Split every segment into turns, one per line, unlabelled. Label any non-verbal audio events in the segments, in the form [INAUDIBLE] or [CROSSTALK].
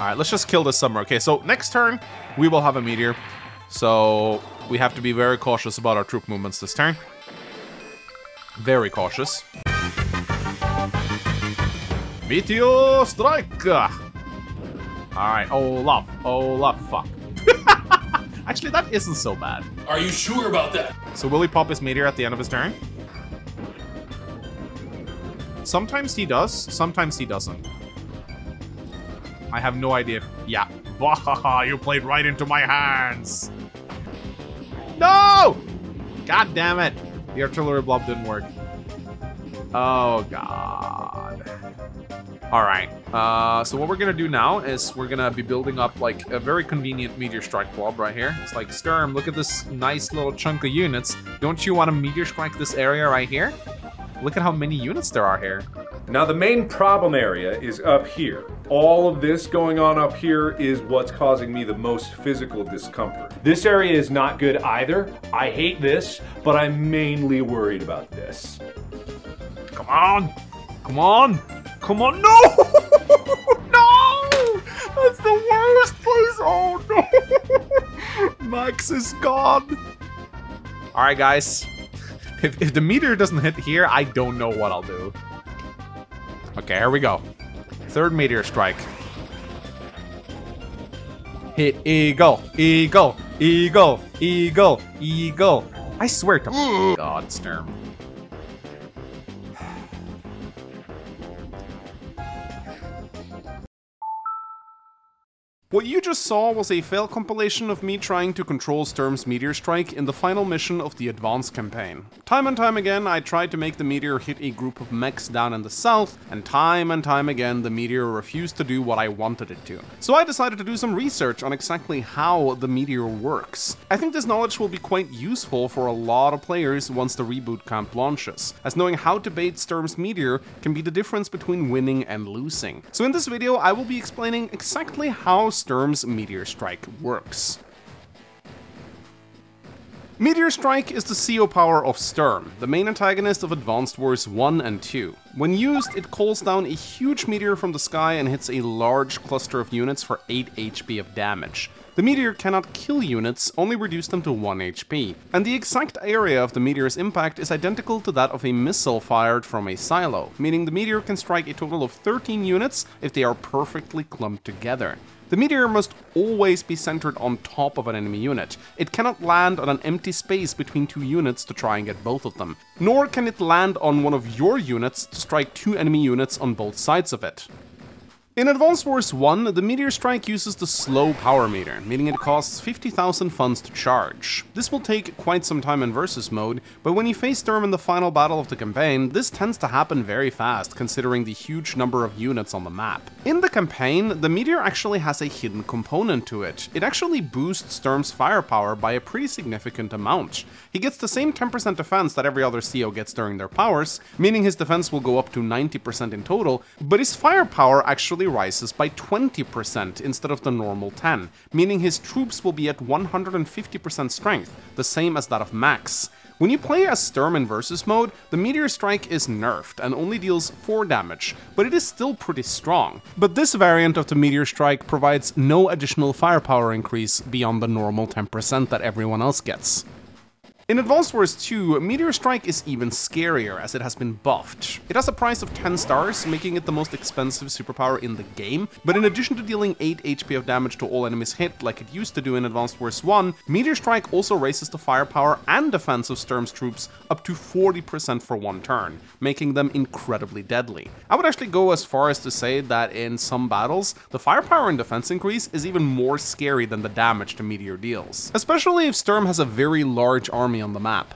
Alright, let's just kill this summer. Okay, so next turn, we will have a meteor. So, we have to be very cautious about our troop movements this turn. Very cautious. Meteor strike! Alright, Olaf, Olaf, fuck. [LAUGHS] Actually, that isn't so bad.
Are you sure about that?
So will he pop his meteor at the end of his turn? Sometimes he does, sometimes he doesn't. I have no idea. Yeah. You played right into my hands. No! God damn it. The artillery blob didn't work. Oh, God. Alright, uh, so what we're gonna do now is we're gonna be building up, like, a very convenient Meteor Strike blob right here. It's like, Sturm, look at this nice little chunk of units. Don't you want to Meteor Strike this area right here? Look at how many units there are here.
Now the main problem area is up here. All of this going on up here is what's causing me the most physical discomfort. This area is not good either. I hate this, but I'm mainly worried about this.
Come on! Come on! Come on! No! [LAUGHS] no! That's the worst place! Oh no! [LAUGHS] Max is gone! Alright guys. If, if the meteor doesn't hit here, I don't know what I'll do. Okay, here we go. Third meteor strike. Hit eagle, eagle, eagle, eagle, eagle. I swear to God, Sturm. What you just saw was a fail compilation of me trying to control Sturm's Meteor Strike in the final mission of the Advance campaign. Time and time again, I tried to make the meteor hit a group of mechs down in the south, and time and time again, the meteor refused to do what I wanted it to. So I decided to do some research on exactly how the meteor works. I think this knowledge will be quite useful for a lot of players once the reboot camp launches, as knowing how to bait Sturm's meteor can be the difference between winning and losing. So in this video, I will be explaining exactly how Sturm's Meteor Strike works. Meteor Strike is the CO power of Sturm, the main antagonist of Advance Wars 1 and 2. When used, it calls down a huge meteor from the sky and hits a large cluster of units for 8 HP of damage. The meteor cannot kill units, only reduce them to 1 HP, and the exact area of the meteor's impact is identical to that of a missile fired from a silo, meaning the meteor can strike a total of 13 units if they are perfectly clumped together. The meteor must always be centered on top of an enemy unit. It cannot land on an empty space between two units to try and get both of them. Nor can it land on one of your units to strike two enemy units on both sides of it. In Advance Wars 1, the Meteor Strike uses the slow power meter, meaning it costs 50,000 funds to charge. This will take quite some time in versus mode, but when you face Sturm in the final battle of the campaign, this tends to happen very fast considering the huge number of units on the map. In the campaign, the meteor actually has a hidden component to it. It actually boosts Sturm's firepower by a pretty significant amount. He gets the same 10% defense that every other CO gets during their powers, meaning his defense will go up to 90% in total, but his firepower actually rises by 20% instead of the normal 10, meaning his troops will be at 150% strength, the same as that of Max. When you play as Sturm in Versus mode, the Meteor Strike is nerfed and only deals 4 damage, but it is still pretty strong. But this variant of the Meteor Strike provides no additional firepower increase beyond the normal 10% that everyone else gets. In Advance Wars 2, Meteor Strike is even scarier as it has been buffed. It has a price of 10 stars, making it the most expensive superpower in the game, but in addition to dealing 8 HP of damage to all enemies hit like it used to do in Advance Wars 1, Meteor Strike also raises the firepower and defense of Sturm's troops up to 40% for one turn, making them incredibly deadly. I would actually go as far as to say that in some battles, the firepower and defense increase is even more scary than the damage the Meteor deals, especially if Sturm has a very large army on the map.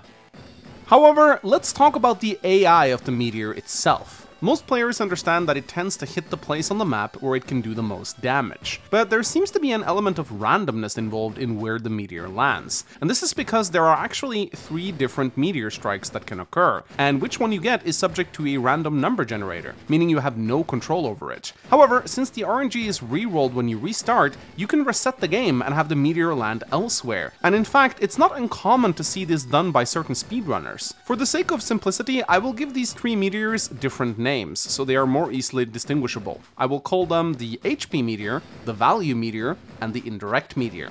However, let's talk about the AI of the meteor itself. Most players understand that it tends to hit the place on the map where it can do the most damage, but there seems to be an element of randomness involved in where the meteor lands, and this is because there are actually three different meteor strikes that can occur, and which one you get is subject to a random number generator, meaning you have no control over it. However, since the RNG is re-rolled when you restart, you can reset the game and have the meteor land elsewhere, and in fact, it's not uncommon to see this done by certain speedrunners. For the sake of simplicity, I will give these three meteors different names names, so they are more easily distinguishable. I will call them the HP meteor, the value meteor, and the indirect meteor.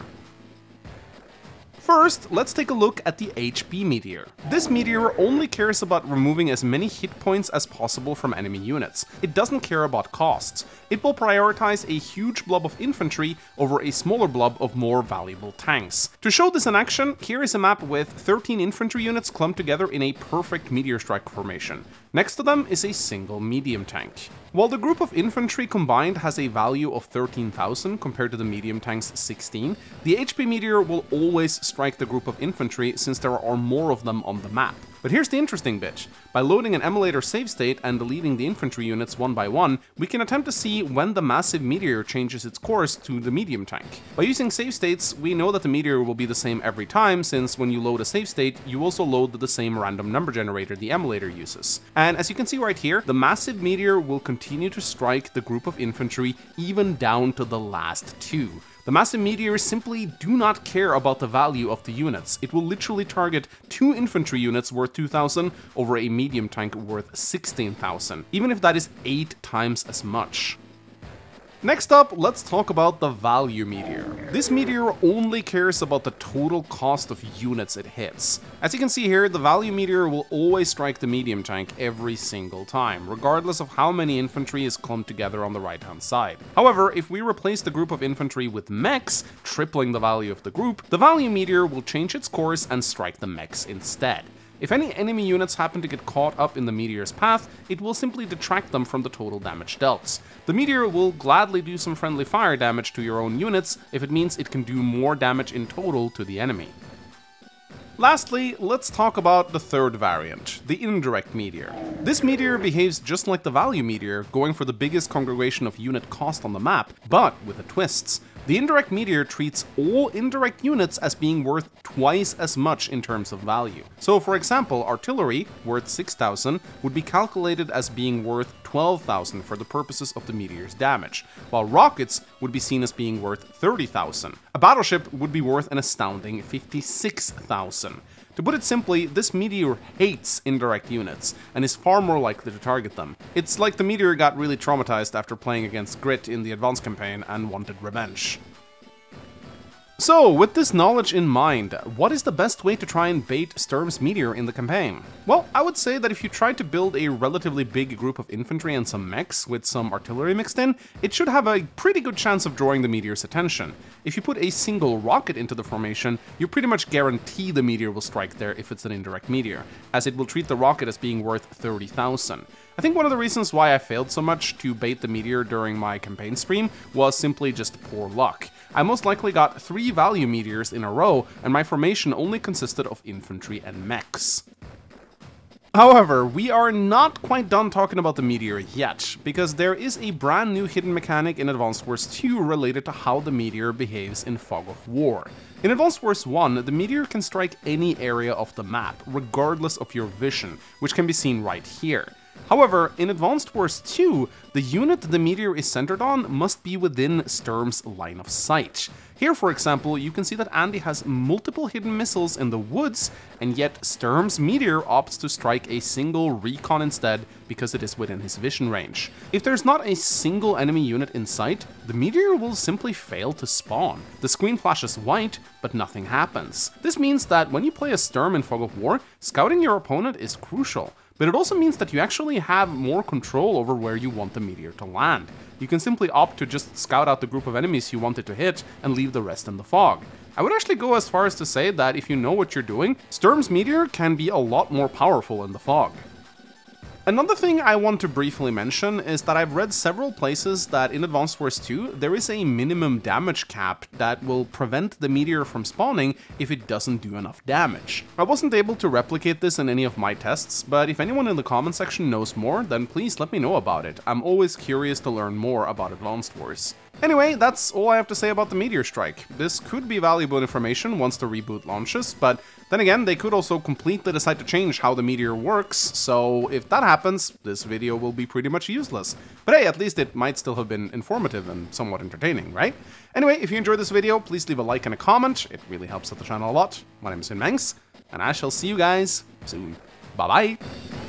First, let's take a look at the HP Meteor. This meteor only cares about removing as many hit points as possible from enemy units. It doesn't care about costs. It will prioritize a huge blob of infantry over a smaller blob of more valuable tanks. To show this in action, here is a map with 13 infantry units clumped together in a perfect meteor strike formation. Next to them is a single medium tank. While the group of infantry combined has a value of 13,000 compared to the medium tank's 16, the HP Meteor will always strike the group of infantry since there are more of them on the map. But here's the interesting bit. By loading an emulator save state and deleting the infantry units one by one, we can attempt to see when the massive meteor changes its course to the medium tank. By using save states, we know that the meteor will be the same every time, since when you load a save state, you also load the same random number generator the emulator uses. And as you can see right here, the massive meteor will continue to strike the group of infantry even down to the last two. The massive meteors simply do not care about the value of the units. It will literally target two infantry units worth 2000 over a medium tank worth 16,000, even if that is 8 times as much. Next up, let's talk about the value meteor. This meteor only cares about the total cost of units it hits. As you can see here, the value meteor will always strike the medium tank every single time, regardless of how many infantry is clumped together on the right hand side. However, if we replace the group of infantry with mechs, tripling the value of the group, the value meteor will change its course and strike the mechs instead. If any enemy units happen to get caught up in the meteor's path, it will simply detract them from the total damage dealt. The meteor will gladly do some friendly fire damage to your own units if it means it can do more damage in total to the enemy. Lastly, let's talk about the third variant, the indirect meteor. This meteor behaves just like the value meteor, going for the biggest congregation of unit cost on the map, but with a twist. The indirect meteor treats all indirect units as being worth twice as much in terms of value. So for example, artillery, worth 6000, would be calculated as being worth 12,000 for the purposes of the meteor's damage, while rockets would be seen as being worth 30,000. A battleship would be worth an astounding 56,000. To put it simply, this meteor hates indirect units, and is far more likely to target them. It's like the meteor got really traumatized after playing against Grit in the Advance campaign and wanted revenge. So, with this knowledge in mind, what is the best way to try and bait Sturm's Meteor in the campaign? Well, I would say that if you try to build a relatively big group of infantry and some mechs with some artillery mixed in, it should have a pretty good chance of drawing the Meteor's attention. If you put a single rocket into the formation, you pretty much guarantee the Meteor will strike there if it's an indirect Meteor, as it will treat the rocket as being worth 30,000. I think one of the reasons why I failed so much to bait the meteor during my campaign stream was simply just poor luck. I most likely got three value meteors in a row, and my formation only consisted of infantry and mechs. However, we are not quite done talking about the meteor yet, because there is a brand new hidden mechanic in Advance Wars 2 related to how the meteor behaves in Fog of War. In Advance Wars 1, the meteor can strike any area of the map, regardless of your vision, which can be seen right here. However, in Advance Wars 2, the unit the meteor is centered on must be within Sturm's line of sight. Here, for example, you can see that Andy has multiple hidden missiles in the woods, and yet Sturm's meteor opts to strike a single recon instead because it is within his vision range. If there's not a single enemy unit in sight, the meteor will simply fail to spawn. The screen flashes white, but nothing happens. This means that when you play a Sturm in Fog of War, scouting your opponent is crucial but it also means that you actually have more control over where you want the meteor to land. You can simply opt to just scout out the group of enemies you want it to hit and leave the rest in the fog. I would actually go as far as to say that if you know what you're doing, Sturm's meteor can be a lot more powerful in the fog. Another thing I want to briefly mention is that I've read several places that in Advance Wars 2 there is a minimum damage cap that will prevent the meteor from spawning if it doesn't do enough damage. I wasn't able to replicate this in any of my tests, but if anyone in the comment section knows more, then please let me know about it. I'm always curious to learn more about Advance Wars. Anyway, that's all I have to say about the Meteor Strike. This could be valuable information once the reboot launches, but then again, they could also completely decide to change how the meteor works, so if that happens, this video will be pretty much useless. But hey, at least it might still have been informative and somewhat entertaining, right? Anyway, if you enjoyed this video, please leave a like and a comment, it really helps out the channel a lot. My name is Finn Mangs, and I shall see you guys soon. Bye-bye!